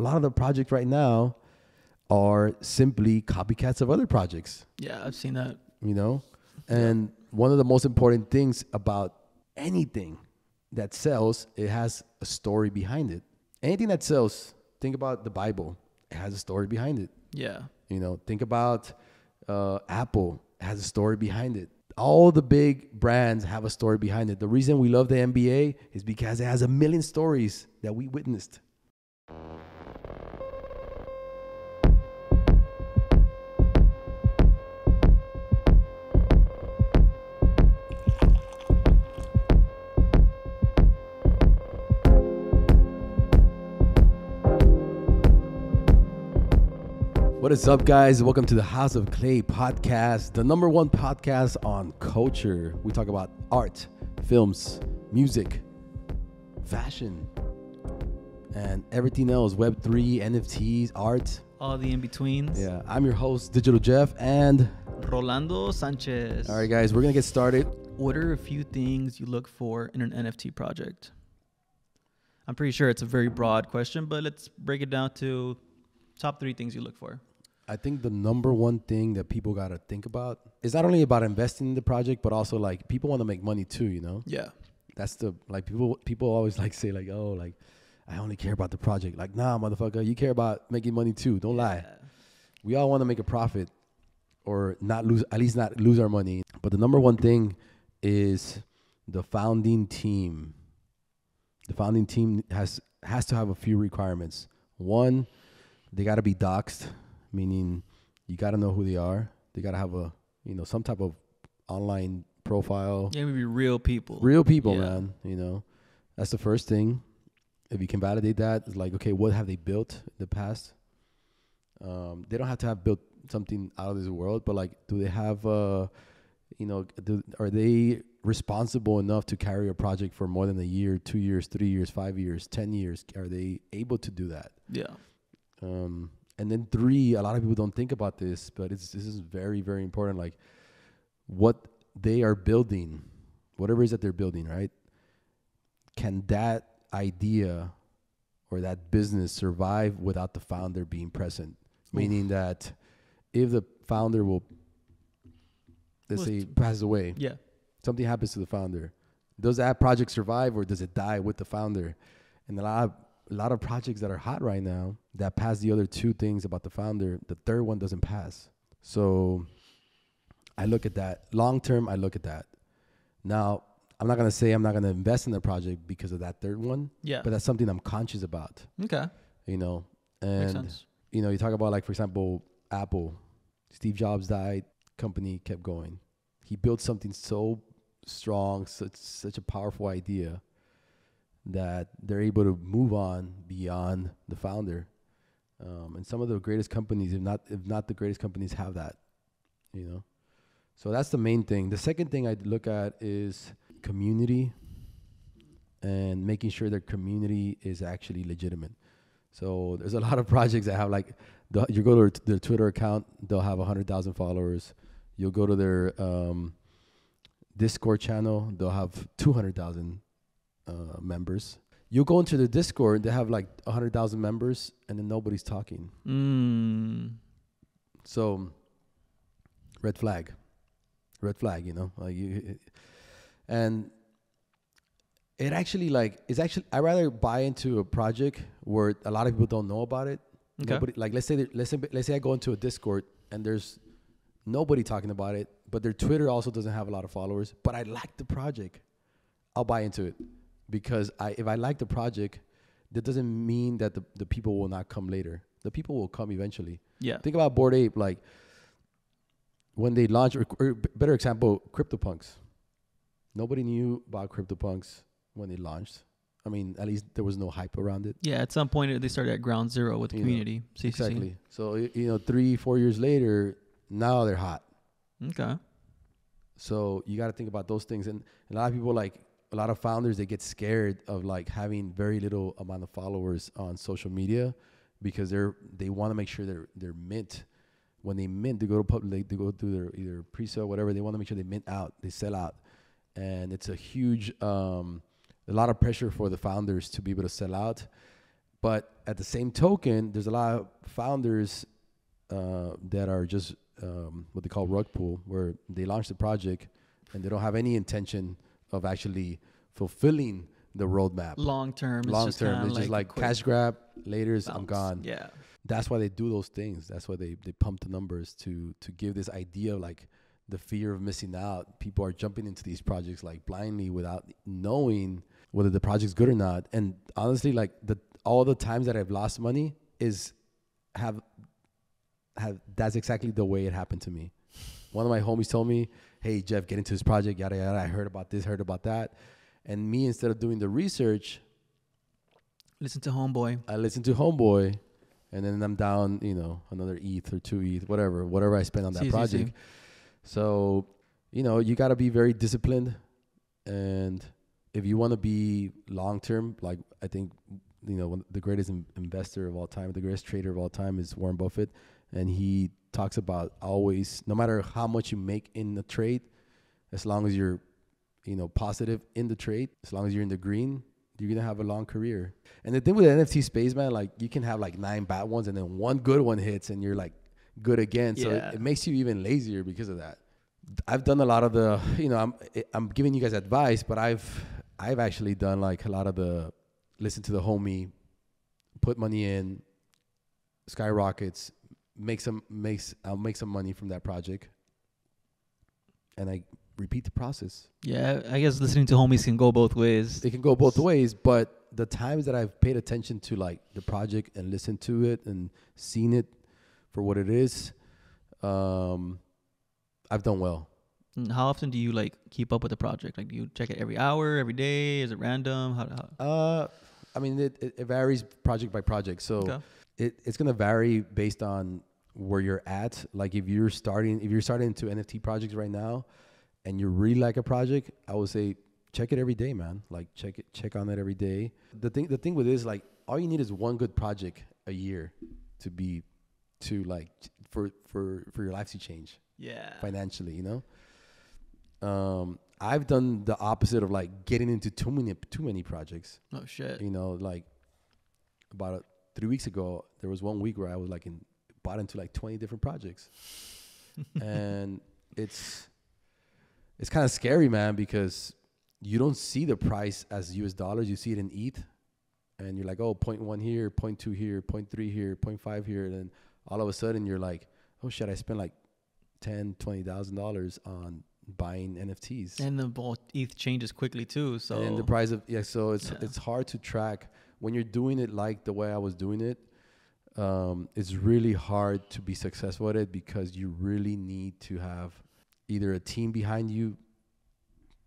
a lot of the projects right now are simply copycats of other projects. Yeah, I've seen that. You know, and one of the most important things about anything that sells, it has a story behind it. Anything that sells, think about the Bible. It has a story behind it. Yeah. You know, think about uh, Apple it has a story behind it. All the big brands have a story behind it. The reason we love the NBA is because it has a million stories that we witnessed. What is up, guys? Welcome to the House of Clay podcast, the number one podcast on culture. We talk about art, films, music, fashion, and everything else Web3, NFTs, art. All the in betweens. Yeah, I'm your host, Digital Jeff, and Rolando Sanchez. all right, guys, we're gonna get started. What are a few things you look for in an NFT project? I'm pretty sure it's a very broad question, but let's break it down to top three things you look for. I think the number one thing that people gotta think about is not only about investing in the project, but also like people want to make money too. You know, Yeah. that's the like people people always like say like oh like I only care about the project. Like nah, motherfucker, you care about making money too. Don't lie. We all want to make a profit or not lose at least not lose our money. But the number one thing is the founding team. The founding team has has to have a few requirements. One, they got to be doxed, meaning you got to know who they are. They got to have a you know some type of online profile. Yeah, maybe real people. Real people, Yeah. man. You know, that's the first thing. If you can validate that, it's like, okay, what have they built in the past? Um, they don't have to have built something out of this world, but like, do they have, uh, you know, do, are they responsible enough to carry a project for more than a year, two years, three years, five years, ten years? Are they able to do that? Yeah. Um, and then three, a lot of people don't think about this, but it's this is very, very important. Like what they are building, whatever it is that they're building, right? Can that idea or that business survive without the founder being present? Meaning that if the founder will, let's Well, say, passes away, Yeah. something happens to the founder. Does that project survive or does it die with the founder? And a lot of a lot of projects that are hot right now that pass the other two things about the founder, the third one doesn't pass. So I look at that. Long term, I look at that. Now, I'm not gonna say I'm not gonna invest in the project because of that third one, Yeah. but that's something I'm conscious about. okay. You know, and you know, you talk about like for example, Apple. Steve Jobs died, company kept going. He built something so strong, such such a powerful idea that they're able to move on beyond the founder. Um, and some of the greatest companies, if not if not the greatest companies, have that. You know, so that's the main thing. The second thing I look at is community and making sure their community is actually legitimate. So there's a lot of projects that have like the, you go to their, Twitter account, they'll have hundred thousand followers. You'll go to their um, Discord channel, they'll have two hundred thousand uh, members. You'll go into the Discord, they have like hundred thousand members, and then nobody's talking. Mm. So red flag, red flag. You know, like you, and it actually like it's actually I rather buy into a project where a lot of people don't know about it. Okay. Nobody like let's say that- let's say let's say I go into a Discord and there's nobody talking about it, but their Twitter also doesn't have a lot of followers. But I like the project, I'll buy into it because I if I like the project, that doesn't mean that the, the people will not come later. The people will come eventually. Yeah. Think about Bored Ape, like when they launched, or, or better example, CryptoPunks. Nobody knew about CryptoPunks when they launched. I mean, at least there was no hype around it. Yeah. At some point, they started at ground zero with the You community. CCC. Exactly. So you know, three, four years later, now they're hot. Okay. So you got to think about those things. And, and a lot of people, like a lot of founders, they get scared of like having very little amount of followers on social media because they're they want to make sure they're they're mint. When they mint, they go to public, they go through their either pre-sale, whatever. They want to make sure they mint out, they sell out, and it's a huge, um, a lot of pressure for the founders to be able to sell out. But at the same token, there's a lot of founders uh, that are just um, what they call rug pull, where they launch the project and they don't have any intention of actually fulfilling the roadmap. Long term. Long just term, it's just like cash grab. Later's I'm gone. Yeah. That's why they do those things. That's why they they pump the numbers to to give this idea of like the fear of missing out. People are jumping into these projects like blindly without knowing whether the project's good or not. And honestly, like the all the times that I've lost money is have have that's exactly the way it happened to me. One of my homies told me, "Hey Jeff, get into this project, yada yada. I heard about this, heard about that." And me, instead of doing the research, Listen to Homeboy. I listen to Homeboy, and then I'm down, you know, another ETH or two ETH, whatever, whatever I spend on that See, see, project. see. So, you know, you got to be very disciplined, and if you want to be long term, like I think, you know, one, the greatest in- investor of all time, the greatest trader of all time is Warren Buffett, and he talks about always, no matter how much you make in the trade, as long as you're, you know, positive in the trade, as long as you're in the green, you're gonna have a long career. And the thing with the NFT space, man, like you can have like nine bad ones and then one good one hits and you're like good again. So Yeah. it, it makes you even lazier because of that. I've done a lot of the, you know, I'm I'm giving you guys advice, but I've I've actually done like a lot of the listen to the homie, put money in, skyrockets, make some makes I'll make some money from that project, and I repeat the process. Yeah, I guess listening to homies can go both ways. It can go both ways, but the times that I've paid attention to like the project and listened to it and seen it for what it is, um, I've done well. And How often do you like keep up with the project? Like, do you check it every hour, every day? Is it random? How? how? Uh, I mean, it, it, it varies project by project, so Okay. it, it's gonna vary based on where you're at. Like if you're starting, if you're starting into NFT projects right now, and you really like a project, I would say check it every day, man. Like check it, check on it every day. The thing, the thing with this like all you need is one good project a year to be, to like for for for your life to change Yeah. financially. You know. Um, I've done the opposite of like getting into too many too many projects Oh shit. you know, like about three weeks ago, there was one week where I was like in bought into like twenty different projects, and it's it's kind of scary, man, because you don't see the price as U.S. dollars. You see it in ETH, and you're like, oh, point one here, point two here, point three here, point five here, and then all of a sudden you're like, oh shit, I spent like ten, twenty thousand dollars on buying NFTs. And the ball ETH changes quickly too. So and the price of yeah, so it's Yeah. it's hard to track when you're doing it like the way I was doing it. Um, it's really hard to be successful at it because you really need to have either a team behind you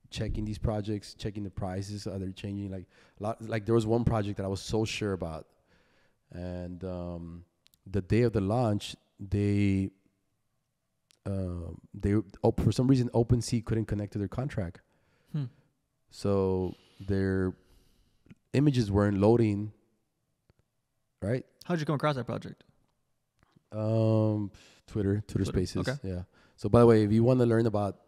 checking these projects, checking the prices, are they changing? Like a lot, like there was one project that I was so sure about, and um, the day of the launch, they um, they op- for some reason OpenSea couldn't connect to their contract. Hmm. So their images weren't loading, right? how'd you come across that project? Um, Twitter, Twitter, Twitter, Spaces. okay. Yeah. So by the way, if you want to learn about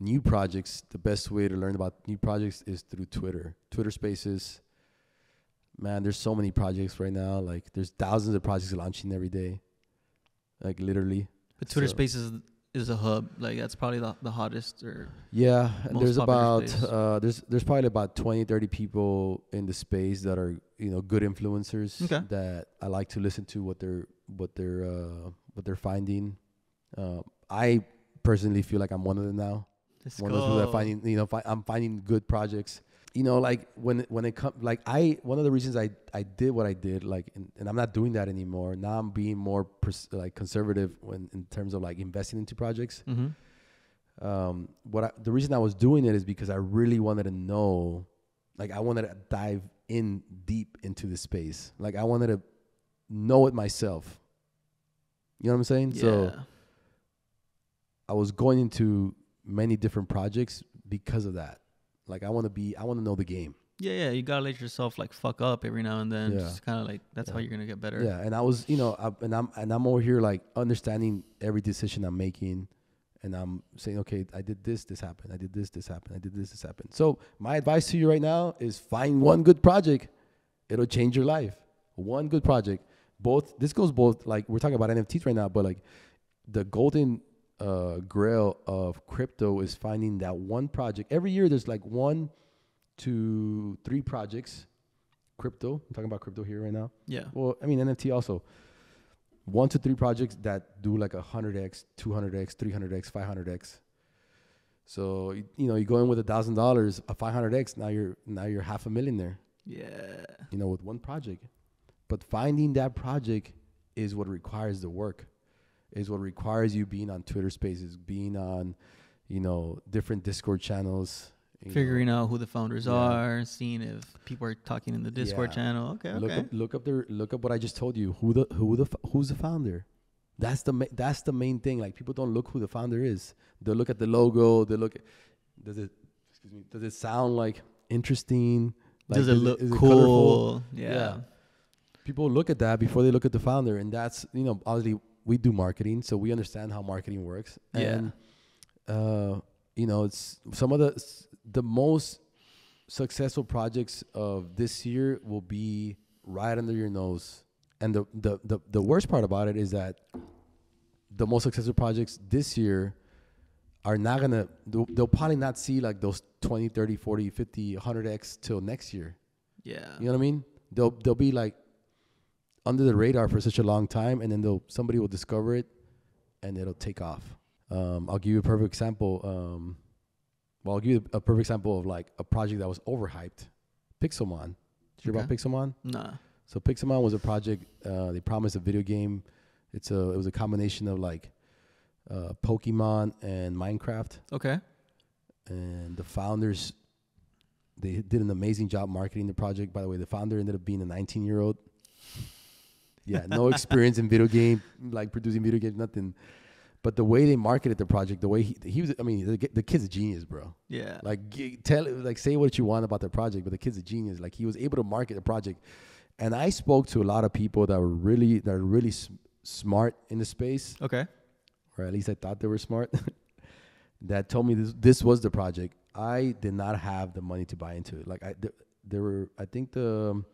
new projects, the best way to learn about new projects is through Twitter. Twitter Spaces. Man, there's so many projects right now. Like there's thousands of projects launching every day. Like literally. But Twitter So- Spaces is a hub. Like that's probably the, the hottest or Yeah, and there's about uh, there's there's probably about 20, 30 people in the space that are you know good influencers Okay. that I like to listen to what they're what they're uh, what they're finding. Uh, I personally feel like I'm one of them now. Let's one of those people that finding you know fi- I'm finding good projects. You know, like when it- when it comes like I one of the reasons I I did what I did like and, and I'm not doing that anymore. Now I'm being more pers- like conservative when in terms of like investing into projects Mhm. um, what I, the reason I was doing it is because I really wanted to know, like I wanted to dive in deep into the space. Like I wanted to know it myself. You know what I'm saying? So I was going into many different projects because of that. Like I want to be, I want to know the game. Yeah, yeah. You gotta let yourself like fuck up every now and then. Yeah. Just kind of like that's how you're gonna get better. Yeah, and I was, you know, I, and I'm and I'm over here like understanding every decision I'm making, and I'm saying, okay, I did this, this happened, I did this, this happened, I did this, this happened. So my advice to you right now is find one good project, it'll change your life. one good project. Both this goes both like we're talking about NFTs right now, but like the golden uh, grail of crypto is finding that one project. Every year there's like one to three projects. Crypto. I'm talking about crypto here right now. Yeah. Well, I mean NFT also. One to three projects that do like a hundred x, two hundred x, three hundred x, five hundred x. So y- you know you go in with a thousand dollars, a five hundred x. Now you're now you're half a millionaire. Yeah. You know with one project, but finding that project is what requires the work, is what requires you being on Twitter Spaces, being on, you know, different Discord channels. you know. Figuring out who the founders Yeah. are, seeing if people are talking in the Discord Yeah. channel. Okay. Look Okay. up, look up their, look up what I just told you. Who the, who the, who's the founder? That's the, ma- that's the main thing. Like people don't look who the founder is. They look at the logo. They look at, does it, excuse me, does it sound like interesting? Like, Does it look cool? colorful? Yeah. Yeah. People look at that before they look at the founder, and that's you know obviously we do marketing, so we understand how marketing works. Yeah. And uh, you know, it's some of the the most successful projects of this year will be right under your nose. And the the the, the worst part about it is that the most successful projects this year are not gonna they'll, they'll probably not see like those 20 30 40 50 100x till next year Yeah. you know what I mean? They'll they'll be like under the radar for such a long time, and then they'll somebody will discover it, and it'll take off. Um, I'll give you a perfect example. Um, well, I'll give you a perfect example of like a project that was overhyped. Pixelmon. Did you hear about Pixelmon? Nah. So Pixelmon was a project. Uh, they promised a video game. It's a it was a combination of like uh, Pokemon and Minecraft Okay. and the founders they did an amazing job marketing the project by the way the founder ended up being a 19 year old yeah no experience in video game like producing video games nothing but the way they marketed the project the way he, he was i mean the, the kid's a genius bro Yeah. like g- tell like say what you want about the project but the kid's a genius like he was able to market the project and i spoke to a lot of people that were really that are really s- smart in the space okay. or at least I thought they were smart, that told me this this was the project. I did not have the money to buy into it. Like I, th- there were, I think the um,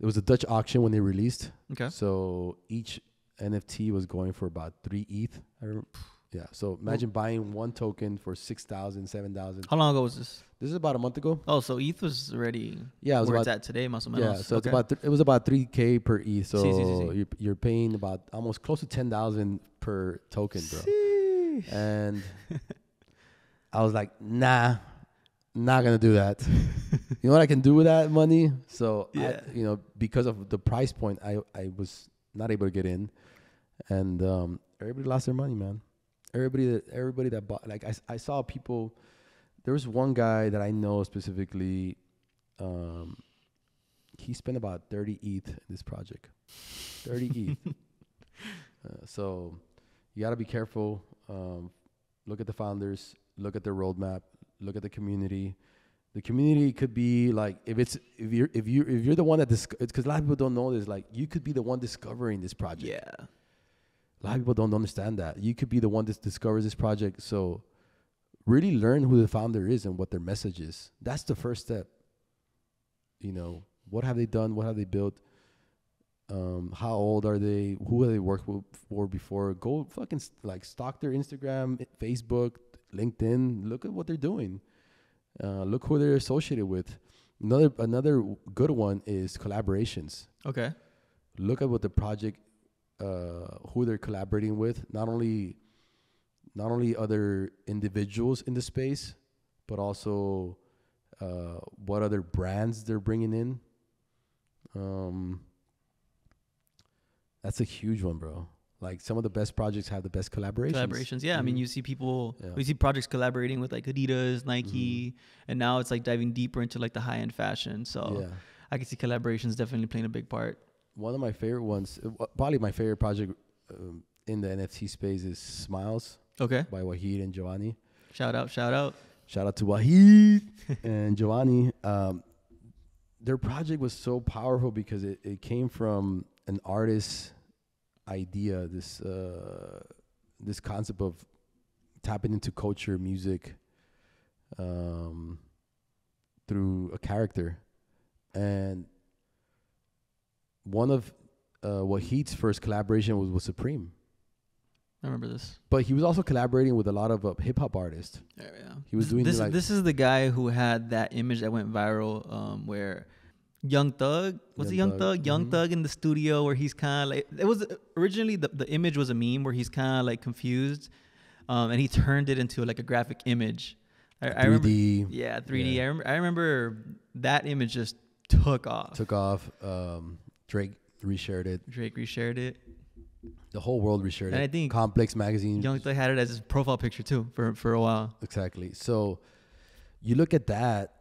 it was a Dutch auction when they released. Okay. So each NFT was going for about three ETH. I rem- yeah. So imagine buying one token for six thousand, seven thousand. How long ago was this? This is about a month ago. Oh, so ETH was already Yeah, it was where about it's at today, más o yeah. So it's about th- it was about three k per ETH. So. You're, you're paying about almost close to ten thousand per token, bro. and I was like, nah, not gonna do that. you know what I can do with that money? So Yeah. I, you know, because of the price point, I I was not able to get in, and um, everybody lost their money, man. Everybody that everybody that bought, like I I saw people. There was one guy that I know specifically. Um, he spent about thirty ETH in this project. Thirty ETH. Uh, so you got to be careful. Um, look at the founders. Look at their roadmap. Look at the community. The community could be like if it's if you're if you if you're the one that dis- it's because a lot of people don't know this. Like you could be the one discovering this project. Yeah. A lot of people don't understand that. You could be the one that discovers this project. So really learn who the founder is and what their message is. That's the first step. You know, what have they done? What have they built? Um, how old are they? Who have they worked with for before? Go fucking like stalk their Instagram, Facebook, LinkedIn. Look at what they're doing. Uh, look who they're associated with. Another another good one is collaborations Okay. look at what the project uh who they're collaborating with not only not only other individuals in the space but also uh what other brands they're bringing in um that's a huge one bro like some of the best projects have the best collaborations Collaborations. Yeah. I mean, Mhm. you see people, Yeah. we see projects collaborating with like Adidas, Nike, and now it's like diving deeper into like the high end fashion. So yeah I can see collaborations definitely playing a big part. one of my favorite ones uh, probably my favorite project um, in the nft space is smiles Okay. by wahid and giovanni Shout out, shout out. Shout out to Wahid and Giovanni. Um, their project was so powerful because it, it came from an artist's idea, this uh, this concept of tapping into culture, music, um, through a character, and one of uh, Wahid's first collaboration was with Supreme, I remember this. but he was also collaborating with a lot of uh, hip hop artists. Yeah, yeah. He was doing this. like- this is the guy who had that image that went viral, um, where Young Thug was it Young Thug, Thug? Young mhm. Thug in the studio where he's kind of like it was originally the the image was a meme where he's kind of like confused, um, and he turned it into like a graphic image. I, I remember, 3D yeah, 3D. Yeah. I, remember, I remember that image just took off. took off. Um, Drake reshared it. Drake reshared it. The whole world reshared And it. I think Complex magazine. Young Thug had it as his profile picture too for for a while. Exactly. So you look at that,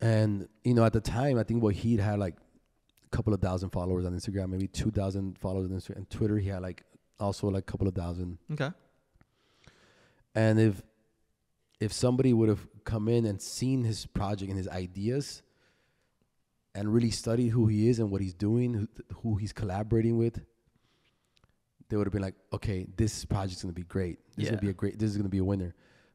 and you know, at the time, I think Wahid had like a couple of thousand followers on Instagram, maybe two thousand followers on Instagram. And Twitter, he had like also like a couple of thousand. Okay. And if if somebody would have come in and seen his project and his ideas, and really studied who he is and what he's doing, who, he's collaborating with, they would have been like, okay, this project's gonna be great. This is gonna be a great. This is gonna be a winner.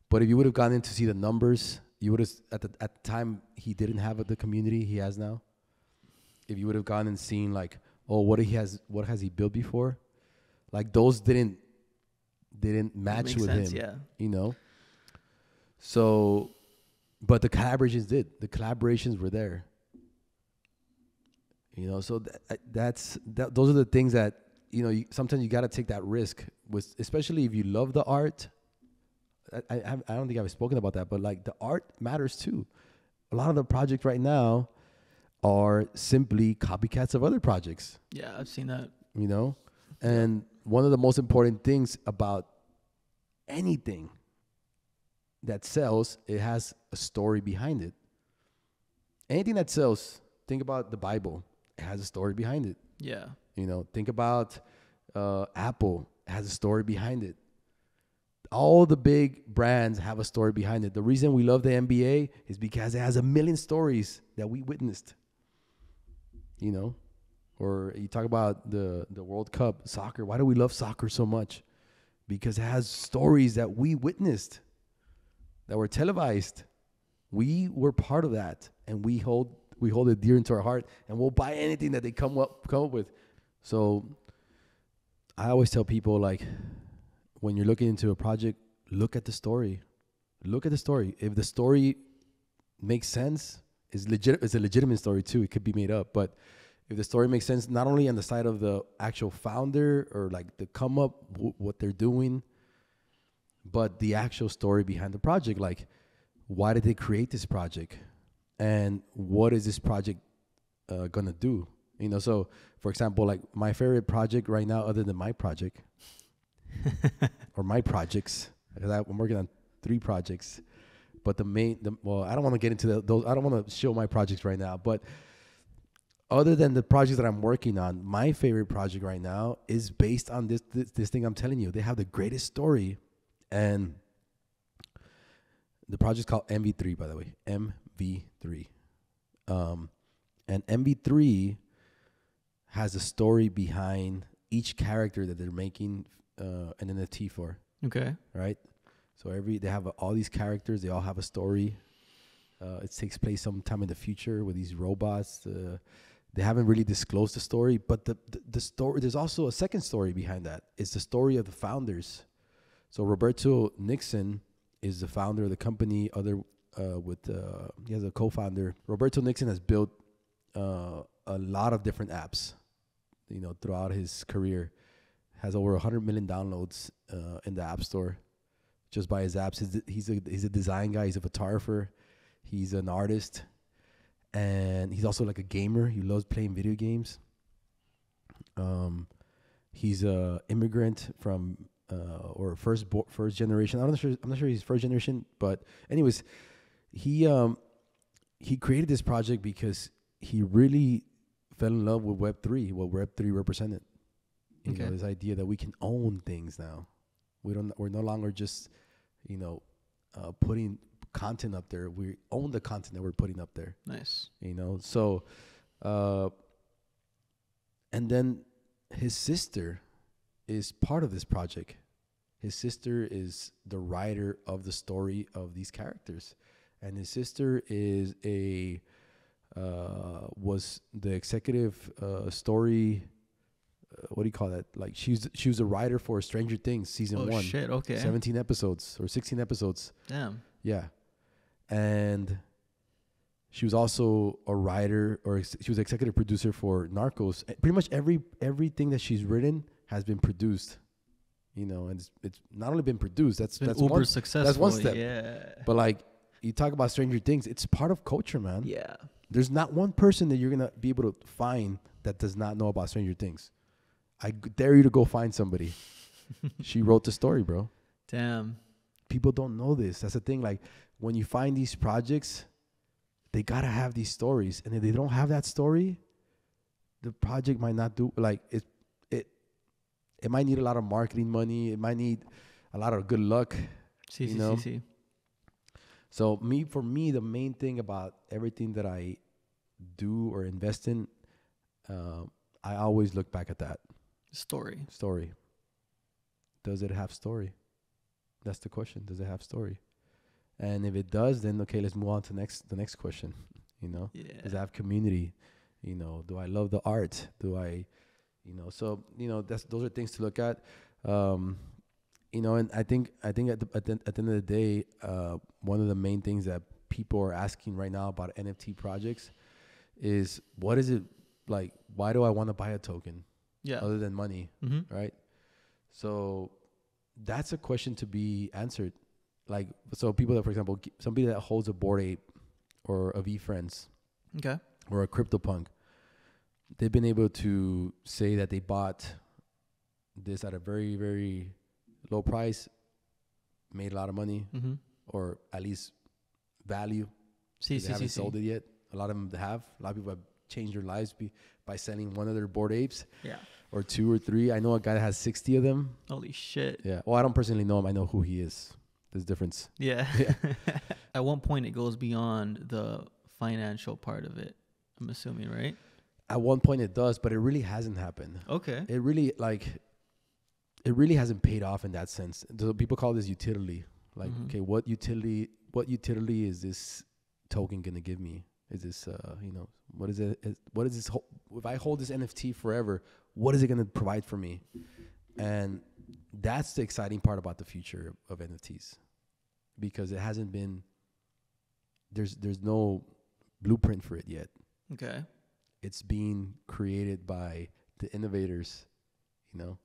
But if you would have gone in to see the numbers, you would have at the at the time he didn't have the community he has now. If you would have gone and seen like, oh, what he has, what has he built before, like those didn't didn't match with sense, him Yeah. you know. So, but the collaborations did. The collaborations were there. You know, so that, that's that. Those are the things that you know. You, sometimes you got to take that risk with, especially if you love the art. I, I I don't think I've spoken about that, but like the art matters too. A lot of the projects right now are simply copycats of other projects. Yeah, I've seen that. you know? And one of the most important things about anything that sells it has a story behind it. Anything that sells think about the bible. It has a story behind it. Yeah. you know think about uh, apple. It has a story behind it all the big brands have a story behind it the reason we love the nba is because it has a million stories that we witnessed you know or you talk about the the World Cup soccer. Why do we love soccer so much? Because it has stories that we witnessed, that were televised. We were part of that, and we hold we hold it dear into our heart, and we'll buy anything that they come up come up with. So, I always tell people like, when you're looking into a project, look at the story, look at the story. If the story makes sense, is legit. It's a legitimate story too. It could be made up, but if the story makes sense, not only on the side of the actual founder or like the come up, w- what they're doing, but the actual story behind the project. Like, why did they create this project, and what is this project uh, gonna do? You know, so for example, like my favorite project right now, other than my project or my projects, I'm working on three projects. But the main, the, well, I don't want to get into the, those. I don't want to show my projects right now. But other than the projects that I'm working on, my favorite project right now is based on this this, this thing I'm telling you. They have the greatest story, and the project's called MV3, by the way, MV3. Um, and MV3 has a story behind each character that they're making uh, an NFT for Okay. right? So every they have all these characters. They all have a story. Uh, it takes place sometime in the future with these robots. Uh, they haven't really disclosed the story, but the, the the story there's also a second story behind that. It's the story of the founders. So Roberto Nixon is the founder of the company. Other uh, with uh, he has a co-founder. Roberto Nixon has built uh, a lot of different apps, you know, throughout his career. Has over 100 million downloads uh, in the App Store just by his apps. He's, he's a he's a design guy. He's a photographer. He's an artist, and he's also like a gamer. He loves playing video games. Um, he's a immigrant from uh, or first bo- first generation. I'm not sure. I'm not sure he's first generation, but anyways, he um he created this project because he really fell in love with Web three. What Web three represented. You know, this idea that we can own things now. We don't. We're no longer just, you know, uh, putting content up there. We own the content that we're putting up there. Nice. You know. So, uh, and then his sister is part of this project. His sister is the writer of the story of these characters, and his sister is a uh, was the executive uh, story. What do you call that? Like she's she was a writer for Stranger Things season oh one, shit. Okay. 17 episodes or 16 episodes. Damn. Yeah. And she was also a writer or ex- she was executive producer for Narcos. Eh, Pretty much every everything that she's written has been produced. You know, and it's, it's not only been produced, that's been that's uber one, successful. step. Yeah. but like you talk about Stranger Things, it's part of culture, man. yeah. There's not one person that you're going to be able to find that does not know about Stranger Things. I dare you to go find somebody. she wrote the story, bro Damn. people don't know this. That's the thing. Like when you find these projects, they gotta have these stories, and if they don't have that story, the project might not do like it. It it might need a lot of marketing money. It might need a lot of good luck. See, You see, know? see, see. So me, for me, the main thing about everything that I do or invest in, uh, I always look back at that Story. story. Does it have story? That's the question. Does it have story? And if it does, then okay, let's move on to next the next question. You know, Yeah. does it have community? You know, do I love the art? Do I, you know, so you know, that's those are things to look at. Um, you know, and I think I think at the, at the, at the end of the day, uh, one of the main things that people are asking right now about NFT projects is what is it like? Why do I want to buy a token Yeah. other than money? mm-hmm. right? So that's a question to be answered. Like, so people that, for example, somebody that holds a bored ape or a VeeFriends Okay. or a CryptoPunk, they've been able to say that they bought this at a very, very low price, made a lot of money, Mm-hmm. or at least value. See, they see, haven't see, see. sold it yet. A lot of them have. A lot of people have changed their lives be, by selling one of their bored apes Yeah. or two or three. I know a guy that has 60 of them. Holy shit. Yeah. Well, I don't personally know him. I know who he is. There's a difference. Yeah. Yeah. At one point, it goes beyond the financial part of it. I'm assuming, right? At one point it does, but it really hasn't happened. Okay. It really like it really hasn't paid off in that sense. So people call this utility. Like, Mhm. okay, what utility what utility is this token gonna give me? Is this uh, you know, what is it is, what is this ho- if I hold this NFT forever, what is it gonna provide for me? And that's the exciting part about the future of NFTs. Because it hasn't been there's there's no blueprint for it yet. Okay. it's being created by the innovators, you know.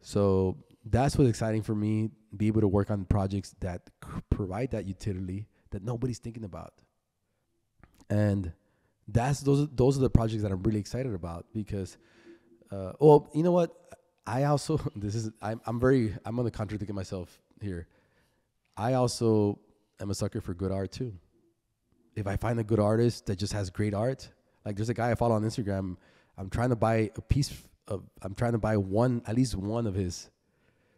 So that's what's exciting for me. Be able to work on projects that c- provide that utility that nobody's thinking about, and that's those. Those are the projects that I'm really excited about because, uh, well, you know what? I also this is I'm I'm very I'm gonna contradict myself here. I also am a sucker for good art too. If I find a good artist that just has great art, like there's a guy I follow on Instagram. I'm trying to buy a piece of. I'm trying to buy one, at least one of his,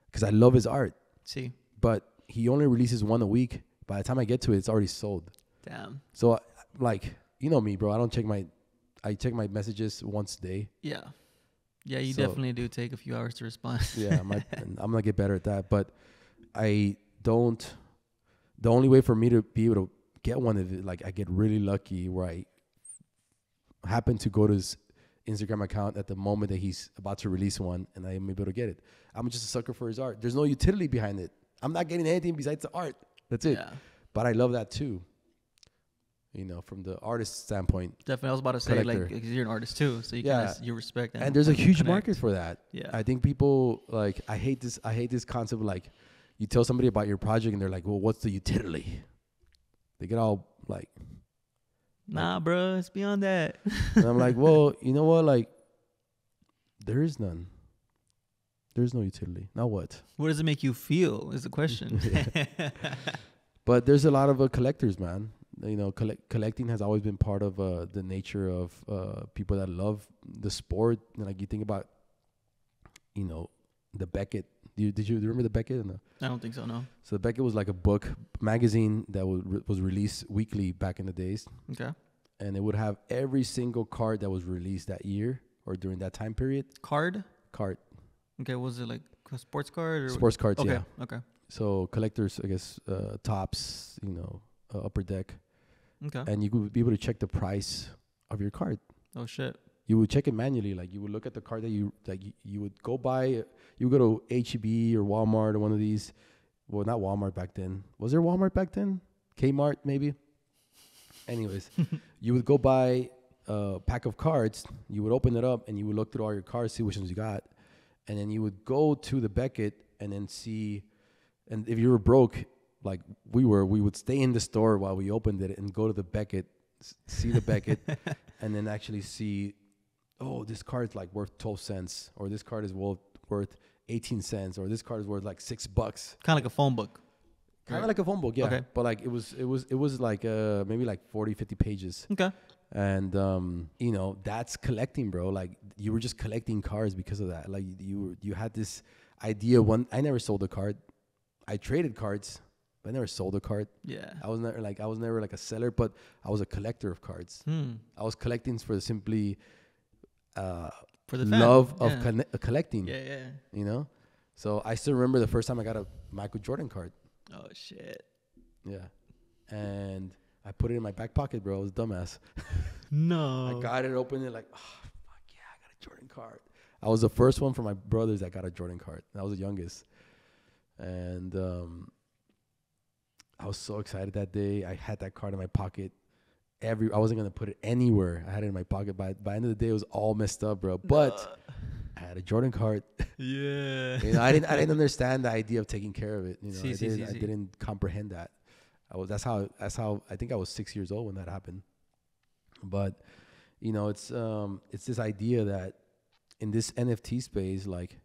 because I love his art. See. But he only releases one a week. By the time I get to it, it's already sold. Damn. So, like, you know me, bro. I don't check my. I check my messages once a day. Yeah. Yeah, you So- definitely do take a few hours to respond. Yeah, I might, and I'm gonna get better at that. But I don't. The only way for me to be able to get one of it, like I get really lucky where I happen to go to his Instagram account at the moment that he's about to release one, and I am able to get it. I'm just a sucker for his art. There's no utility behind it. I'm not getting anything besides the art. That's it. Yeah. But I love that too. You know, from the artist standpoint, Definitely. I was about to say, like, Collector. 'cause you're an artist too, so you Yeah. kind of you respect that. and there's a huge connect. market for that. Yeah. I think people like I hate this I hate this concept of like you tell somebody about your project and they're like, "Well, what's the utility?" They get all like nah, bro, it's beyond that. and I'm like, "Well, you know what? Like there is none. There's no utility. Now what?" what does it make you feel? Is the question. But there's a lot of uh, collectors, man. You know, collect, collecting has always been part of uh, the nature of uh, people that love the sport. And, like you think about, you know, the Beckett. Do you, did you remember the Beckett? No. I don't think so. No. So the Beckett was like a book magazine that was was released weekly back in the days, Okay. and it would have every single card that was released that year or during that time period. Card. Card, Okay. Was it like a sports card or? sports cards, okay. yeah. Okay. So collectors, I guess, uh, Topps, you know, uh, upper deck, Okay. and you would be able to check the price of your card. Oh shit. You would check it manually. Like you would look at the card that you like. You, you would go buy. You would go to HEB or Walmart or one of these. Well, not Walmart back then. Was there Walmart back then? Kmart maybe. Anyways, you would go buy a pack of cards. You would open it up and you would look through all your cards, see which ones you got, and then you would go to the Beckett and then see. And if you were broke, like we were, we would stay in the store while we opened it and go to the Beckett, see the Beckett, and then actually see, oh, this card is like worth twelve cents, or this card is worth worth eighteen cents, or this card is worth like six bucks. Kind of like a phone book. Kind of like a phone book, yeah. Okay. But like it was, it was, it was like uh maybe like 40, 50 pages, Okay. and um, you know that's collecting, bro. Like you were just collecting cards because of that. Like you you had this idea. One, I never sold a card. I traded cards, I never sold a card. Yeah. I was never like I was never like a seller, but I was a collector of cards. Hmm. I was collecting for simply uh, For the love of conne- uh, collecting. Yeah, yeah. You know, so I still remember the first time I got a Michael Jordan card. Oh shit. Yeah, and I put it in my back pocket, bro. I was dumbass. No. I got it, opened it, like, oh fuck yeah, I got a Jordan card. I was the first one for my brothers that got a Jordan card. I was the youngest, and um, I was so excited that day. I had that card in my pocket. Every I wasn't gonna put it anywhere. I had it in my pocket. By by the end of the day, it was all messed up, bro. But I had a Jordan card. yeah. you know, I didn't I didn't understand the idea of taking care of it. You know, See, I, see, didn't, see, I didn't comprehend that. I was that's how that's how I think I was six years old when that happened. But you know, it's um it's this idea that in this NFT space, like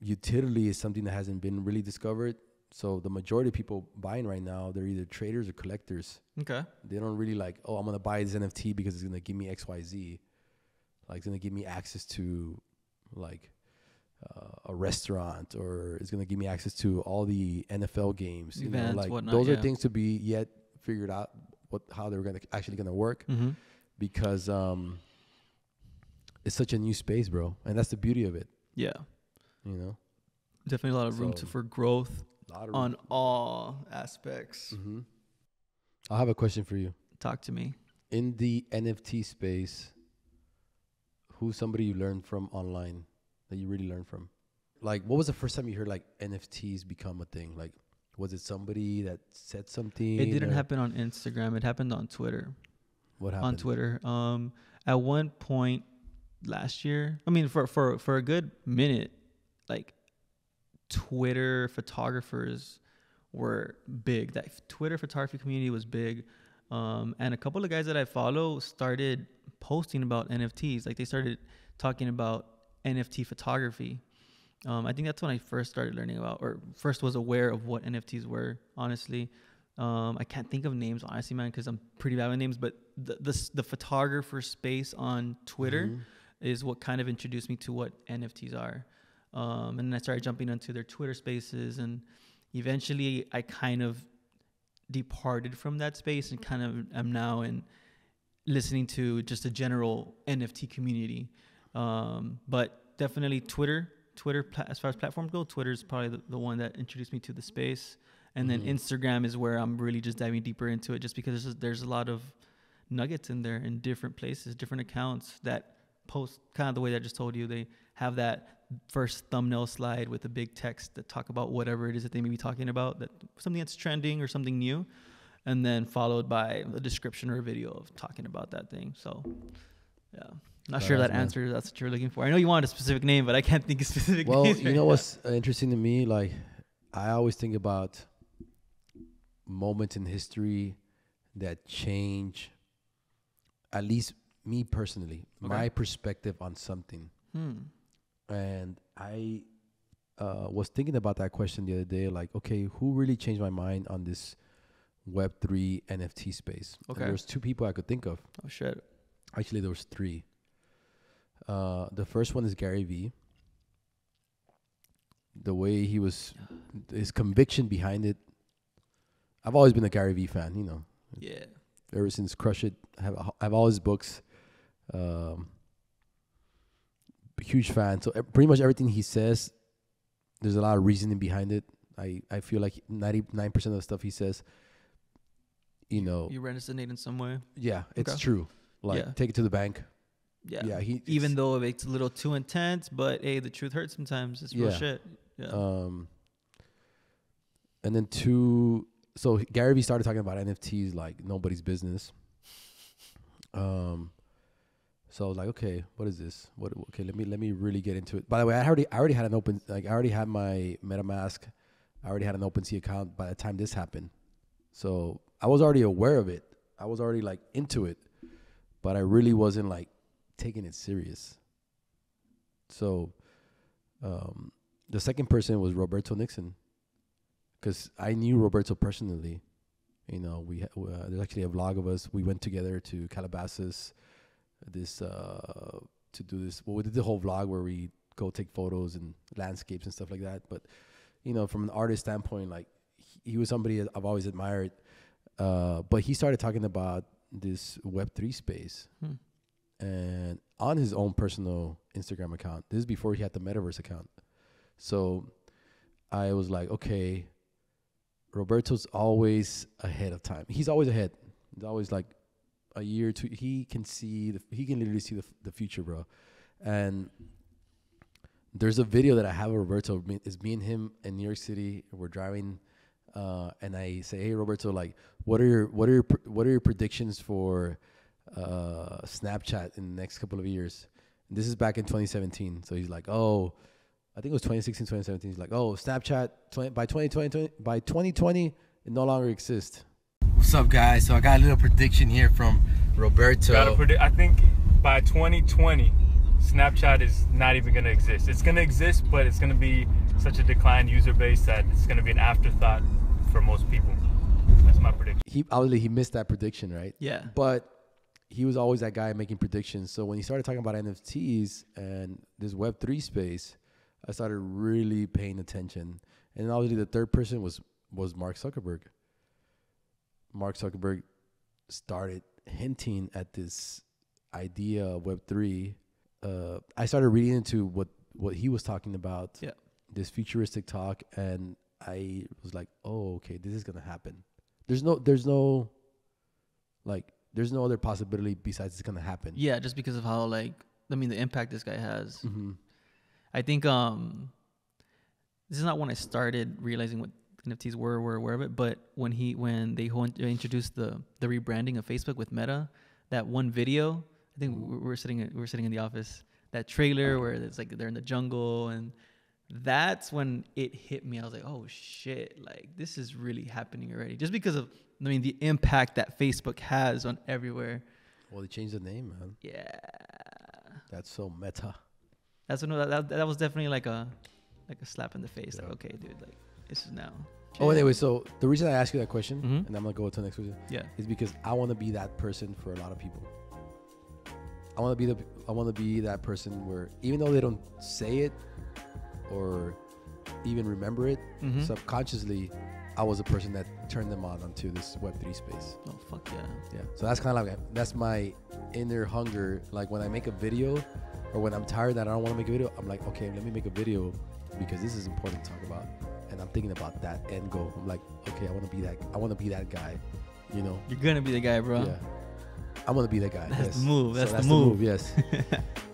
utility is something that hasn't been really discovered. So the majority of people buying right now, they're either traders or collectors. Okay. They don't really like, oh, I'm gonna buy this NFT because it's gonna give me X, Y, Z. Like it's gonna give me access to like uh, a restaurant, or it's gonna give me access to all the NFL games. You Events, know, like whatnot, those are things to be yet figured out what how they're gonna actually gonna work Mm-hmm. because um, it's such a new space, bro, and that's the beauty of it. Yeah. You know, Definitely a lot of room to for growth lot of on all aspects. hmm I'll have a question for you. Talk to me. in the NFT space, who's somebody you learned from online that you really learned from? Like, what was the first time you heard like NFTs become a thing? Like, was it somebody that said something? It didn't or happen on Instagram. It happened on Twitter. What happened? On Twitter. Um, at one point last year, I mean, for for for a good minute, like Twitter photographers were big. That Twitter photography community was big. Um, and a couple of guys that I follow started posting about NFTs. Like they started talking about NFT photography. Um, I think that's when I first started learning about, or first was aware of what NFTs were. Honestly, um, I can't think of names honestly, man, because I'm pretty bad with names. But the, the the photographer space on Twitter Mhm. is what kind of introduced me to what NFTs are. Um, and then I started jumping into their Twitter spaces, and eventually I kind of departed from that space and kind of am now in listening to just a general NFT community. Um, but definitely Twitter, Twitter pla- as far as platforms go, Twitter is probably the, the one that introduced me to the space. And then Mhm. Instagram is where I'm really just diving deeper into it, just because there's, there's a lot of nuggets in there in different places, different accounts that post kind of the way that I just told you. They have that first thumbnail slide with a big text that talk about whatever it is that they may be talking about, that something that's trending or something new, and then followed by a description or a video of talking about that thing. So, yeah, not sure Badass, that man. answers that's what you're looking for. I know you wanted a specific name, but I can't think of specific Well, names. you right know now. what's uh, interesting to me? Like, I always think about moments in history that change, at least me personally, Okay. my perspective on something. Hmm. And I uh, was thinking about that question the other day. Like, okay, who really changed my mind on this Web three NFT space? Okay. there's two people I could think of. Oh shit. Actually, there was three. Uh, the first one is Gary Vee. The way he was, his conviction behind it. I've always been a Gary Vee fan. You know, Yeah. ever since Crush It. I have I have all his books. Um, huge fan. So pretty much everything he says, there's a lot of reasoning behind it. I I feel like ninety nine percent of the stuff he says, you know, You resonate in some way. yeah, it's Okay. true. Like Yeah. take it to the bank. Yeah. Yeah, he Even though it's a little too intense, but hey, the truth hurts sometimes. It's real Yeah. shit. Yeah. Um, and then two, so Gary Vee started talking about NFTs like nobody's business. Um, so I was like, okay, what is this? What? Okay, let me let me really get into it. By the way, I already I already had an open like I already had my MetaMask. I already had an OpenSea account by the time this happened, so I was already aware of it. I was already like into it, but I really wasn't like taking it serious. So, um, the second person was Roberto Nixon, because I knew Roberto personally. You know, we uh, there's actually a vlog of us. We went together to Calabasas, this uh, to do this. Well, we did the whole vlog where we go take photos and landscapes and stuff like that. But you know, from an artist standpoint, like he, he was somebody that I've always admired. Uh, but he started talking about this Web three space, Hmm. and on his own personal Instagram account. This is before he had the Metaverse account. So I was like, okay, Roberto's always ahead of time. He's always ahead. He's always like a year two. He can see the, he can literally see the, the future, bro. And there's a video that I have of Roberto. It's me and him in New York City. We're driving, uh, and I say, "Hey, Roberto, like, what are your what are your what are your predictions for uh, Snapchat in the next couple of years?" And this is back in 2017. So he's like, "Oh, I think it was 2016, 2017." He's like, "Oh, Snapchat 20, by 2020 by 2020 it no longer exists." What's up, guys? So I got a little prediction here from Roberto. Gotta predict. I think by 2020, Snapchat is not even gonna exist. It's gonna exist, but it's gonna be such a declined user base that it's gonna be an afterthought for most people. That's my prediction. he obviously he missed that prediction, right? yeah. But he was always that guy making predictions. So when he started talking about NFTs and this Web three space, I started really paying attention. And obviously the third person was was Mark Zuckerberg. Mark Zuckerberg started hinting at this idea of Web three. Uh, I started reading into what what he was talking about. Yeah. This futuristic talk, and I was like, "Oh, okay, this is gonna happen." There's no, there's no, like, there's no other possibility besides it's gonna happen. Yeah, just because of how like I mean the impact this guy has. hmm I think um this is not when I started realizing what NFTs were, were aware of it, but when he when they introduced the the rebranding of Facebook with Meta, that one video, I think we we were sitting we were sitting in the office, that trailer where it's like they're in the jungle and that's when it hit me. I was like, "Oh shit, like this is really happening already." Just because of I mean the impact that Facebook has on everywhere. Well, they changed the name, man. Yeah. That's so meta. That's when that, that, that was definitely like a like a slap in the face. Yeah. Like, okay, dude, like this is now. Oh, anyway, so the reason I ask you that question, Mhm. and I'm gonna go to the next question, Yeah. is because I want to be that person for a lot of people. I want to be the I want to be that person where even though they don't say it or even remember it, Mhm. subconsciously, I was a person that turned them on onto this Web three space. Oh fuck yeah. Yeah. So that's kind of like that's my inner hunger. Like when I make a video, or when I'm tired that I don't want to make a video, I'm like, okay, let me make a video because this is important to talk about, and I'm thinking about that end goal. I'm like, okay, I want to be that. I want to be that guy. You know. You're gonna be the guy, bro. Yeah. I want to be that guy. That's yes. the move, So that's the move. Yes.